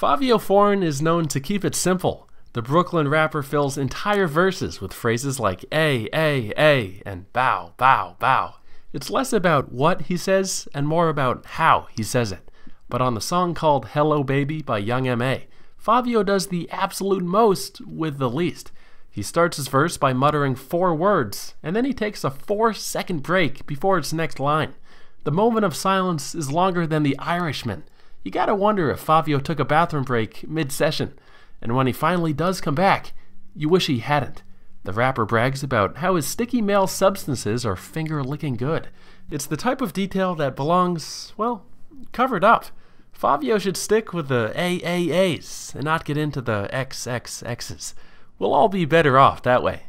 Fivio Foreign is known to keep it simple. The Brooklyn rapper fills entire verses with phrases like A, A, A, and bow, bow, bow. It's less about what he says and more about how he says it. But on the song called Hello Baby by Young M.A., Fivio does the absolute most with the least. He starts his verse by muttering four words, and then he takes a four second break before its next line. The moment of silence is longer than The Irishman. You gotta wonder if Fivio took a bathroom break mid session, and when he finally does come back, you wish he hadn't. The rapper brags about how his sticky male substances are finger licking good. It's the type of detail that belongs, well, covered up. Fivio should stick with the AAAs and not get into the XXXs. We'll all be better off that way.